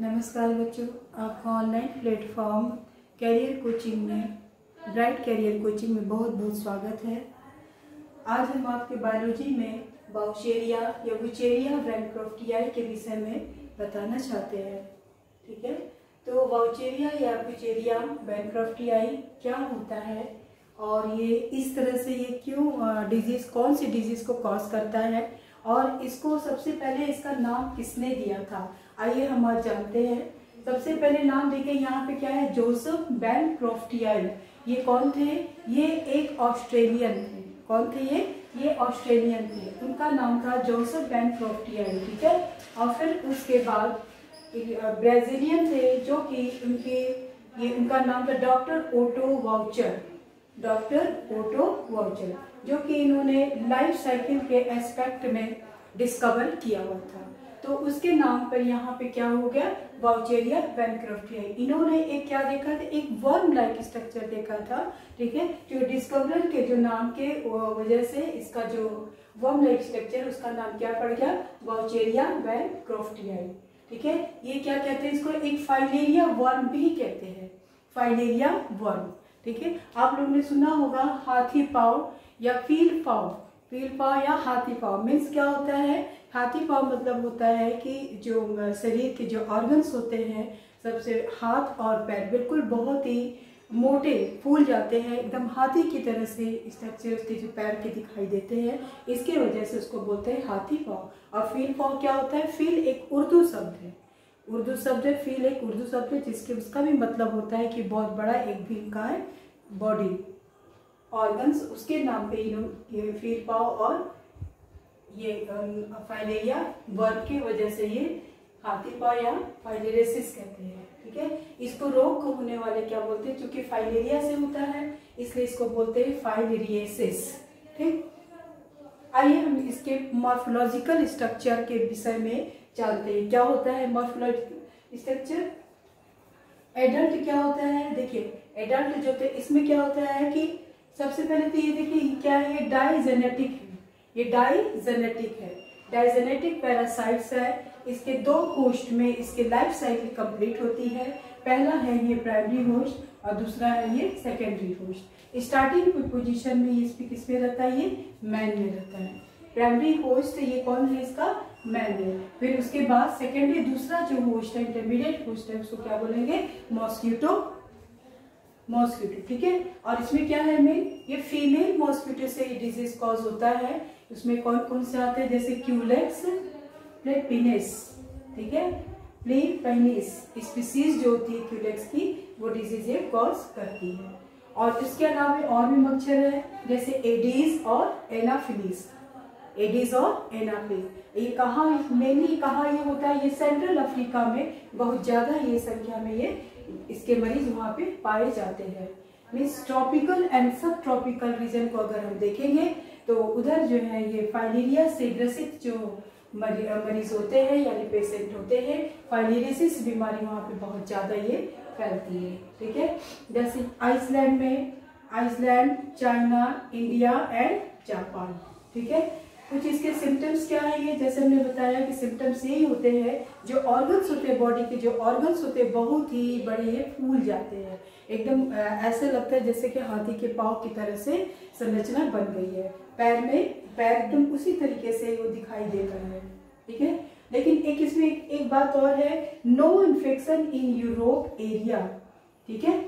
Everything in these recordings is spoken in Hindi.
नमस्कार बच्चों, आपका ऑनलाइन प्लेटफॉर्म कैरियर कोचिंग में ब्राइट कैरियर कोचिंग में बहुत बहुत स्वागत है। आज हम आपके बायोलॉजी में बाउशेरिया या विचेरिया वैनक्रोफ्टियाई के विषय में बताना चाहते हैं, ठीक है? तो वाउचेरिया या विचेरिया वैनक्रोफ्टियाई क्या होता है और ये इस तरह से ये क्यों डिज़ीज़ कौन सी डिज़ीज़ को कॉज करता है? और इसको सबसे पहले इसका नाम किसने दिया था? आइए हम आज जानते हैं। सबसे पहले नाम देखिए यहाँ पे क्या है? जोसेफ बैन क्रोफ्टियल ये कौन थे? ये एक ऑस्ट्रेलियन थे। कौन थे ये? ये ऑस्ट्रेलियन थे। उनका नाम था जोसेफ बैन क्रोफ्टियल ठीक है? और फिर उसके बाद ब्राजीलियन थे जो कि उनके, ये उनका नाम था doctor Otto Wucherer. Doctor Otto Wucherer, जो कि इन्होंने लाइफ साइकिल के एस्पेक्ट में डिस्कवर किया हुआ था। तो उसके नाम पर यहाँ पे क्या हो गया? वाउचेरिया वैनक्राफ्टिया इन्होंने एक क्या देखा था? एक वर्म लाइक स्ट्रक्चर देखा था, ठीक है? जो डिस्कवरर के जो नाम के वजह से इसका जो वर्म लाइक स्ट्रक्चर उसका नाम क्या पड़ गया? वाउचेरिया वैनक्राफ्टियाई ठीक है? ये क्या कहते हैं इसको? एक फाइलेरिया वर्म भी कहते हैं। फाइलेरिया वर्म ठीक है? आप लोगों ने सुना होगा हाथी पाव या फील पाव। फील पाव या हाथी पाव मीन्स क्या होता है? हाथी पाव मतलब होता है कि जो शरीर के जो ऑर्गन्स होते हैं, सबसे हाथ और पैर बिल्कुल बहुत ही मोटे फूल जाते हैं, एकदम हाथी की तरह से स्ट्रक्चर उसके जो पैर के दिखाई देते हैं। इसके वजह से उसको बोलते हैं हाथी पाव और फील पाव क्या होता है? फील एक उर्दू शब्द है। उर्दू शब्द है फील एक उर्दू शब्द है, जिसके उसका भी मतलब होता है कि बहुत बड़ा एक भी का है बॉडी ऑर्गन्स उसके नाम पे ये फील पाव और ये फाइलेरिया वर्ग की वजह से ये हाथी पाव या फाइलेरेसिस कहते हैं, ठीक है? इसको रोग होने वाले क्या बोलते हैं? क्योंकि फाइलेरिया से होता है, इसलिए इसको बोलते हैं फाइलेरियसिस ठीक? आइए हम इसके मॉर्फोलॉजिकल स्ट्रक्चर के विषय में जानते हैं। क्या होता है मॉर्फोलॉजिकल स्ट्रक्चर एडल्ट क्या होता है? देखिए एडल्ट जो थे, इसमें क्या होता है कि सबसे पहले तो ये देखिए क्या है? ये डाइजेनेटिक है। ये डाइजेनेटिक है। डाइजेनेटिक पैरासाइट्स है। इसके दो होस्ट में इसके लाइफ साइकिल कंप्लीट होती है। पहला है ये प्राइमरी होस्ट और दूसरा है ये सेकेंडरी होस्ट। स्टार्टिंग पोजीशन में ये इसमें किसमें रहता है? ये मैन में रहता है। प्राइमरी होस्ट ये कौन है इसका? मैन है। फिर उसके बाद सेकेंडरी, दूसरा जो होस्ट है, इंटरमीडिएट होस्ट है, उसको क्या बोलेंगे? मॉस्क्यूटो मॉस्क्यूटो ठीक है? और इसमें क्या है मेन ये फीमेल मॉस्क्यूटो से ये डिज़ीज़ कॉज होता है। उसमें कौन कौन से आते हैं? जैसे क्यूलेक्स प्लेपिनेस ठीक है? प्लेपिनेस स्पीसीज जो होती है क्यूलेक्स की, वो डिज़ीज़ ये कॉज करती है। और इसके अलावा और भी मच्छर है, जैसे एडीज और एनाफिलीस एडीज और एनाफिल ये कहा मेनली कहा ये होता है? ये सेंट्रल अफ्रीका में, बहुत ज़्यादा ये संख्या में ये इसके मरीज़ वहाँ पे पाए जाते हैं। Means tropical and sub tropical region को अगर हम देखेंगे तो उधर जो है ये फाइलेरिया से ग्रसित जो मरीज़ होते हैं, यानी पेशेंट होते हैं फाइलेरियसिस बीमारी वहाँ पे बहुत ज़्यादा ये फैलती है। ठीक है? जैसे आइसलैंड में, Iceland, China, India and Japan. ठीक है? कुछ इसके सिम्टम्स क्या है? ये जैसे हमने बताया कि सिम्टम्स यही होते हैं जो ऑर्गन्स होते हैं बॉडी के जो ऑर्गन्स होते हैं बहुत ही बड़े फूल जाते हैं। एकदम ऐसे लगता है जैसे कि हाथी के पाव की तरह से संरचना बन गई है। पैर में पैर एकदम उसी तरीके से वो दिखाई दे रहा है। ठीक है? लेकिन एक इसमें एक, एक बात और है no infection in Europe area ठीक है?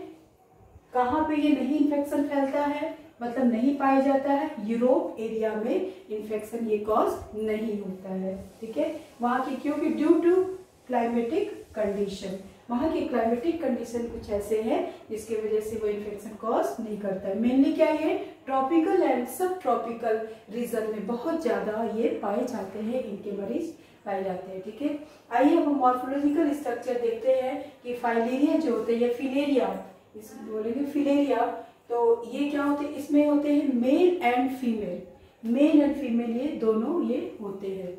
कहाँ पे ये नहीं इन्फेक्शन फैलता है? मतलब नहीं पाया जाता है। यूरोप एरिया में इन्फेक्शन ये कॉज नहीं होता है, ठीक है? वहाँ की क्योंकि ड्यू टू क्लाइमेटिक कंडीशन वहाँ की क्लाइमेटिक कंडीशन कुछ ऐसे हैं जिसकी वजह से वो इन्फेक्शन कॉज नहीं करता है। मेनली क्या है ट्रॉपिकल एंड सब ट्रॉपिकल रीजन में बहुत ज़्यादा ये पाए जाते हैं, इनके मरीज़ पाए जाते हैं, ठीक है? आइए हम मॉर्फोलॉजिकल स्ट्रक्चर देखते हैं कि फाइलेरिया जो होते हैं फिलेरिया इस बोलेंगे फिलेरिया तो ये क्या होते हैं इसमें होते हैं male and female male and female ये दोनों ये होते हैं।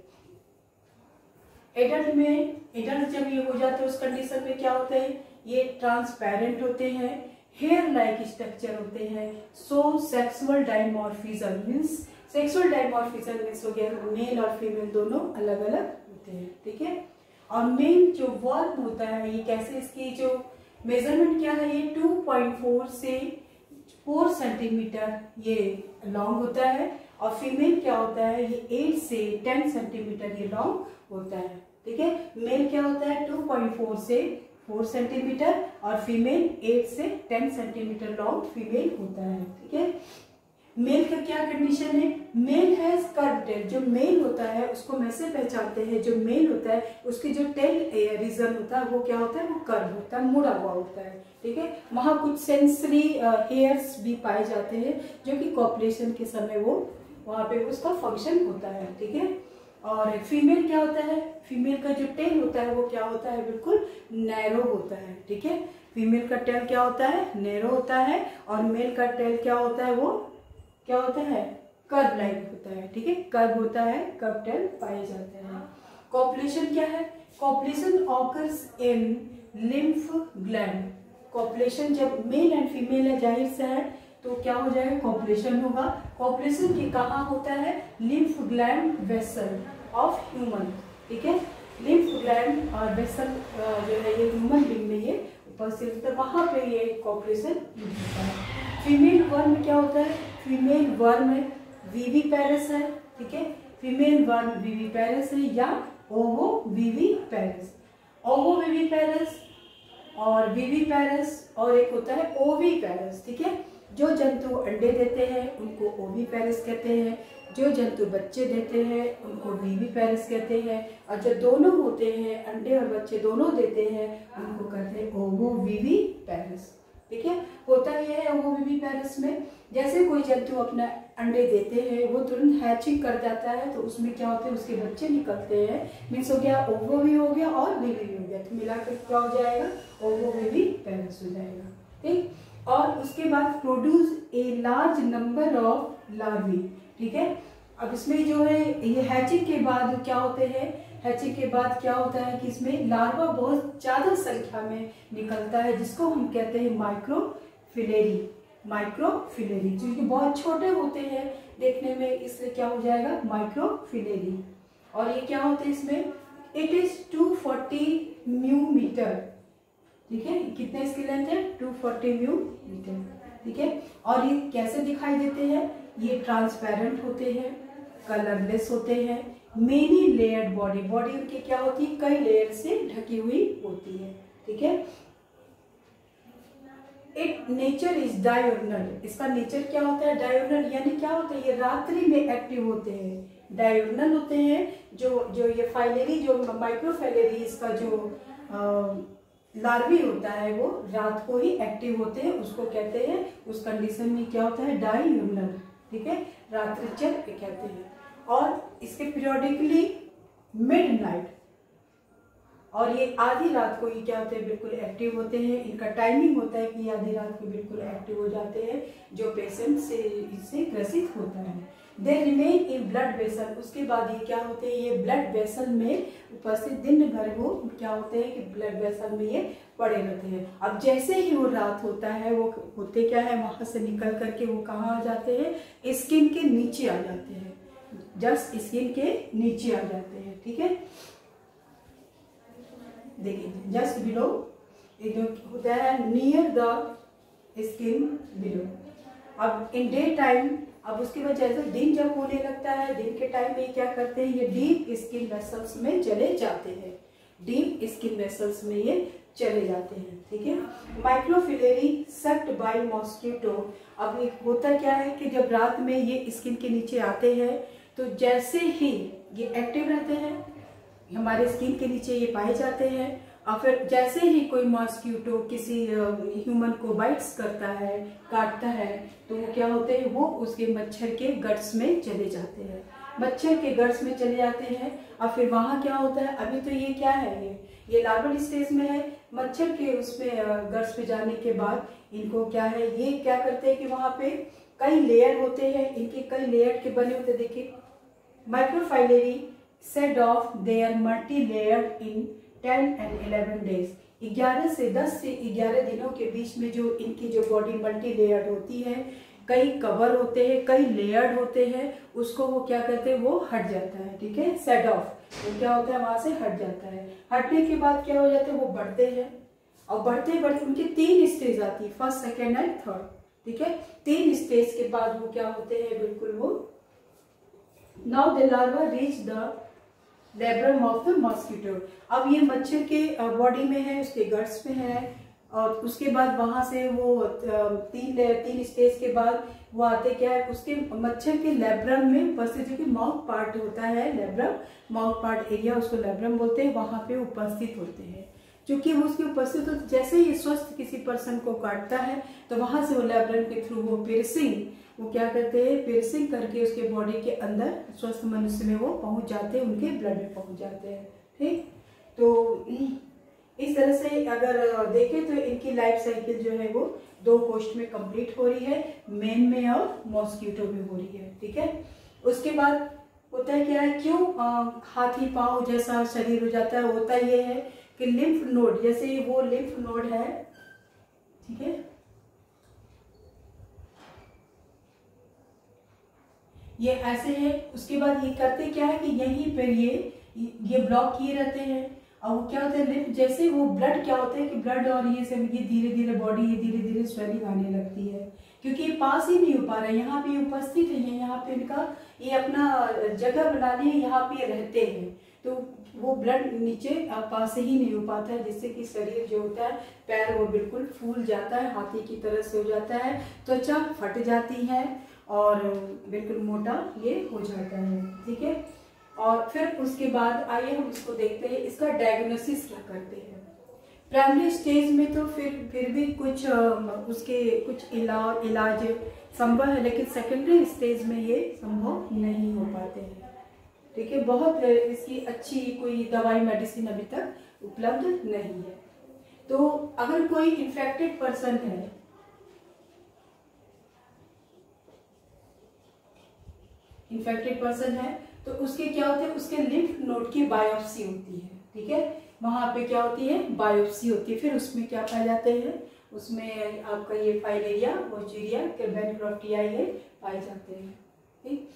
एडल्ट में एडल्ट जब ये हो जाते हैं, उस कंडीशन में क्या होते हैं, ये ट्रांसपेरेंट होते हैं हेयर लाइक स्ट्रक्चर होते हैं। So sexual dimorphism means sexual dimorphism means हो गया मेल और फीमेल दोनों अलग अलग होते हैं, ठीक है? और मेन जो वर्म होता है, ये कैसे, इसकी जो मेज़रमेंट क्या है, ये 2.4 से 4 सेंटीमीटर ये लॉन्ग होता है और फीमेल क्या होता है? ये एट से टेन सेंटीमीटर ये लॉन्ग होता है। ठीक है? मेल क्या होता है? 2.4 से फोर सेंटीमीटर और फीमेल एट से टेन सेंटीमीटर लॉन्ग फीमेल होता है। ठीक है? मेल का क्या कंडीशन है? मेल हैज़ कर्व टेल जो मेल होता है, उसको मैं से पहचानते हैं, जो मेल होता है, उसकी जो टेल रीजन होता है, वो क्या होता है? वो कर्व होता है, मुड़ा हुआ होता है, ठीक है? वहाँ कुछ सेंसरी हेयर्स भी पाए जाते हैं, जो कि कॉपरेशन के समय वो वहाँ पे उसका फ़ंक्शन होता है, ठीक है? और फीमेल क्या होता है? फीमेल का जो टेल होता है, वो क्या होता है? बिल्कुल नैरो होता है, ठीक है? फीमेल का टेल क्या होता है? नैरो होता है, और मेल का टेल क्या होता है? वो क्या होता है? कर्व लाइन होता है, ठीक है? कर्व होता है कर्व टेल पाए जाते हैं। कॉपुलेशन क्या है? Copulation occurs in lymph gland copulation जब मेल एंड फीमेल है ज़ाहिर से है तो क्या हो जाएगा? कॉपुलेशन होगा। कॉपुलेशन की कहा होता है? Lymph gland vessel of human ठीक है? लिम्फ ग्लैंड और वेसल जो है ये ह्यूमन बींग में ये उपस्थित होता है। वहाँ पे ये कॉपुलेशन होता है। फीमेल वर्म क्या होता है? फीमेल वर्म वीवी पैरस है, ठीक है? फीमेल वर्म वीवी पैरस है या ओवो वीवी पैरस ओवो वीवी पैरस और वीवी पैरस और एक होता है ओवी पैरस ठीक है? जो जंतु अंडे देते हैं, उनको ओवी पैरस कहते हैं। जो जंतु बच्चे देते हैं, उनको वीवी पैरस कहते हैं। और जो दोनों होते हैं, अंडे और बच्चे दोनों देते हैं, उनको कहते हैं ओवो वीवी पैरस ठीक है? होता यह है वीवी पैरस में, जैसे कोई जंतु अपना अंडे देते हैं, वो तुरंत हैचिंग कर जाता है तो उसमें क्या होता है, उसके बच्चे निकलते हैं। मीन्स हो गया, ओवो भी हो गया, और वीवी भी हो गया तो मिलाकर क्या हो जाएगा? ओवो वीवी पैरस हो जाएगा। ठीक? और उसके बाद produce a large number of larvae ठीक है? अब इसमें जो है, ये हैचिंग के बाद क्या होते हैं? हैचिंग के बाद क्या होता है कि इसमें लार्वा बहुत ज़्यादा संख्या में निकलता है, जिसको हम कहते हैं माइक्रोफिलेरी माइक्रोफिलेरी जो कि बहुत छोटे होते हैं देखने में इसलिए क्या हो जाएगा? माइक्रोफिलेरी और ये क्या होते हैं इसमें? इट इज़ 240 म्यू मीटर ठीक है? कितने इसकी लेंथ है? 240 म्यू मीटर ठीक है? और ये कैसे दिखाई देते हैं? ये ट्रांसपेरेंट होते हैं कलरलेस होते हैं मेनी लेयर्ड बॉडी बॉडी उनकी क्या होती है? कई लेयर से ढकी हुई होती है, ठीक है? इट नेचर इज़ डायोनल इसका नेचर क्या होता है? डायोनल यानी क्या होता है? ये रात्रि में एक्टिव होते हैं। डायोनल होते हैं जो जो ये फाइलेरी जो माइक्रोफाइलेरी इसका जो लार्वी होता है, वो रात को ही एक्टिव होते हैं। उसको कहते हैं, उस कंडीशन में क्या होता है? डायूनल ठीक है? रात्रिचर कहते हैं। और इसके पीरियोडिकली मिड नाइट और ये आधी रात को ये क्या होते हैं, बिल्कुल एक्टिव होते हैं। इनका टाइमिंग होता है कि आधी रात को बिल्कुल एक्टिव हो जाते हैं, जो पेशेंट से इससे ग्रसित होता है। They remain in blood vessel उसके बाद ये क्या होते हैं, ये ब्लड वेसल में उपस्थित दिन भर वो क्या होते हैं कि ब्लड वेसल में ये पड़े रहते हैं। अब जैसे ही वो रात होता है, वो होते क्या है, वहाँ से निकल करके वो कहाँ आ जाते हैं? स्किन के नीचे आ जाते हैं। जस्ट स्किन के नीचे आ जाते हैं, ठीक है? देखिए, जस्ट बिलो ये जो होता है नियर द स्किन बिलो अब इन डे टाइम अब उसके बाद जैसे दिन जब होने लगता है, दिन के टाइम में क्या करते हैं, ये डीप स्किन वेसल्स में चले जाते हैं। डीप स्किन वेसल्स में ये चले जाते हैं, ठीक है? माइक्रोफिलेरी सक्ट बाय मॉस्किटो अब एक होता क्या है कि जब रात में ये स्किन के नीचे आते हैं तो जैसे ही ये एक्टिव रहते हैं, हमारे स्किन के नीचे ये पाए जाते हैं और फिर जैसे ही कोई मॉस्क्यूटो किसी ह्यूमन को बाइट्स करता है, काटता है तो वो क्या होते हैं? वो उसके मच्छर के गट्स में चले जाते हैं। मच्छर के गट्स में चले जाते हैं और फिर वहाँ क्या होता है? अभी तो ये क्या है? ये ये लार्वल स्टेज में है। मच्छर के उसमें गट्स पे जाने के बाद इनको क्या है? ये क्या करते हैं कि वहाँ पे कई लेयर होते हैं, इनके कई लेयर के बने होते देखिए microfilariae shed off their multi layer in ten and eleven days ग्यारह से दस से ग्यारह दिनों के बीच में जो इनकी जो बॉडी मल्टी लेयर्ड होती है, कई कवर होते हैं, कई लेयर्ड होते हैं, उसको वो क्या करते हैं, वो हट जाता है, ठीक है? सेट ऑफ़ वो क्या होता है, वहाँ से हट जाता है। हटने के बाद क्या हो जाता है, वो बढ़ते हैं। और बढ़ते बढ़ते उनके तीन स्टेज आती है फ़र्स्ट सेकेंड एंड थर्ड ठीक है? तीन स्टेज के बाद वो क्या होते हैं? बिल्कुल वो now the larva reach the labrum of the mosquito. अब ये मच्छर के बॉडी में है, उसके गट्स में है, और उसके बाद वहाँ से वो तीन तीन स्टेज के बाद वो आते क्या है? उसके मच्छर के लेब्रम में उपस्थित जो कि माउथ पार्ट होता है, लेब्रम माउथ पार्ट एरिया उसको लेब्रम बोलते हैं, वहाँ पे उपस्थित होते हैं। क्योंकि वो उसके उपस्थित होते जैसे ही स्वस्थ किसी पर्सन को काटता है तो वहाँ से वो लेब्रम के थ्रू वो पिरसिंग वो क्या करते हैं? पिरसिंग करके उसके बॉडी के अंदर स्वस्थ मनुष्य में वो पहुँच जाते हैं, उनके ब्लड में पहुँच जाते हैं, ठीक? तो इस तरह से अगर देखें तो इनकी लाइफ साइकिल जो है वो दो पोस्ट में कंप्लीट हो रही है मेन में और मॉस्किटो में हो रही है, ठीक है? उसके बाद होता है क्या है, क्यों हाथी पाँव जैसा शरीर हो जाता है, होता ये है कि लिम्फ नोड जैसे वो लिम्फ नोड है, ठीक है? ये ऐसे है, उसके बाद ये करते क्या है कि यहीं पर ये ये ब्लॉक किए रहते हैं। और वो क्या होता है लिप जैसे वो ब्लड क्या होता है कि ब्लड और ये सब ये धीरे धीरे बॉडी ये धीरे धीरे स्वेलिंग आने लगती है। क्योंकि ये पास ही नहीं हो पा रहा है, यहाँ पे उपस्थित है, यहाँ पे इनका, ये अपना जगह बनाने यहाँ पे रहते हैं। तो वो ब्लड नीचे पास ही नहीं हो पाता है, जिससे कि शरीर जो होता है, पैर वो बिल्कुल फूल जाता है, हाथी की तरह से हो जाता है, त्वचा तो फट जाती है और बिल्कुल मोटा ये हो जाता है, ठीक है? और फिर उसके बाद आइए हम इसको देखते हैं, इसका डायग्नोसिस क्या करते हैं? प्राइमरी स्टेज में तो फिर फिर भी कुछ उसके कुछ इलाज इलाज संभव है, लेकिन सेकेंडरी स्टेज में ये संभव नहीं हो पाते हैं। ठीक है, बहुत इसकी अच्छी कोई दवाई मेडिसिन अभी तक उपलब्ध नहीं है। तो अगर कोई इन्फेक्टेड पर्सन है इन्फेक्टेड पर्सन है तो उसके क्या होते हैं, उसके लिम्फ नोड की बायोप्सी होती है, ठीक है? वहाँ पे क्या होती है बायोप्सी होती है। फिर उसमें क्या पाए जाते हैं, उसमें आपका ये फाइलेरिया वोचीरिया है पाए जाते हैं, ठीक?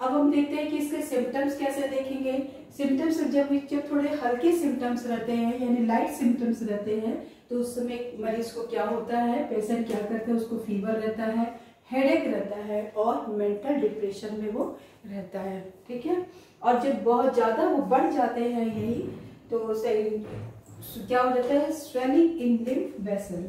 अब हम देखते हैं कि इसके सिम्टम्स कैसे देखेंगे। सिम्टम्स जब जब थोड़े हल्के सिम्टम्स रहते हैं, यानी लाइट सिम्टम्स रहते हैं तो उस समय मरीज़ को क्या होता है? पेशेंट क्या करते हैं? उसको फीवर रहता है हेडेक रहता है और मेंटल डिप्रेशन में वो रहता है। ठीक है? और जब बहुत ज़्यादा वो बढ़ जाते हैं यही तो क्या हो जाता है? स्वेलिंग इन लिम्फ वेसल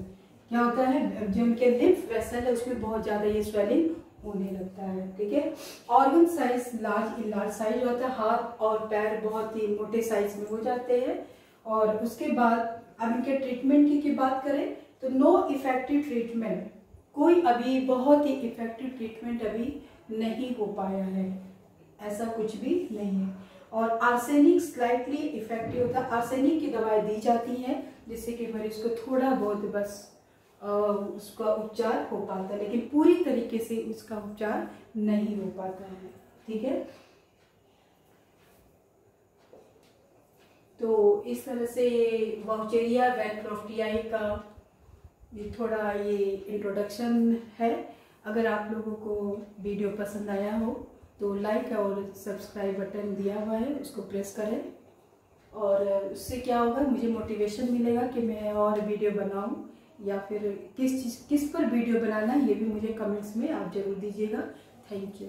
क्या होता है? जो उनके लिम्फ वेसल है, उसमें बहुत ज़्यादा ये स्वेलिंग होने लगता है ठीक है? Organ size large large size होता है हाथ और पैर बहुत ही मोटे साइज़ में हो जाते हैं। और उसके बाद अब इनके ट्रीटमेंट की, की बात करें तो नो इफ़ेक्टिव ट्रीटमेंट कोई अभी बहुत ही इफ़ेक्टिव ट्रीटमेंट अभी नहीं हो पाया है। ऐसा कुछ भी नहीं है। और आर्सेनिक स्लाइटली इफ़ेक्टिव होता है। आर्सेनिक की दवाई दी जाती है जिससे कि मरीज़ को थोड़ा बहुत बस उसका उपचार हो पाता है लेकिन पूरी तरीके से उसका उपचार नहीं हो पाता है, ठीक है? तो इस तरह से वाउचेरिया वैनक्रोफ्टियाई का ये थोड़ा ये इंट्रोडक्शन है। अगर आप लोगों को वीडियो पसंद आया हो तो लाइक और सब्सक्राइब बटन दिया हुआ है, उसको प्रेस करें। और उससे क्या होगा, मुझे मोटिवेशन मिलेगा कि मैं और वीडियो बनाऊँ। या फिर किस चीज़, किस पर वीडियो बनाना है, ये भी मुझे कमेंट्स में आप ज़रूर दीजिएगा। Thank you.